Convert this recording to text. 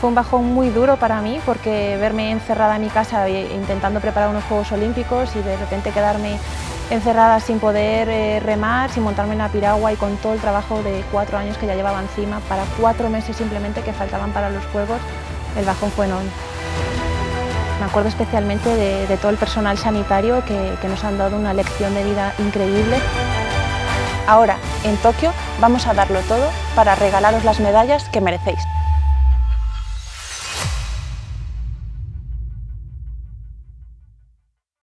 Fue un bajón muy duro para mí porque verme encerrada en mi casa intentando preparar unos Juegos Olímpicos y de repente quedarme encerrada sin poder eh, remar, sin montarme en la piragua y con todo el trabajo de cuatro años que ya llevaba encima, para cuatro meses simplemente que faltaban para los Juegos, el bajón fue enorme. Me acuerdo especialmente de, todo el personal sanitario que, que nos han dado una lección de vida increíble. Ahora, en Tokio, vamos a darlo todo para regalaros las medallas que merecéis.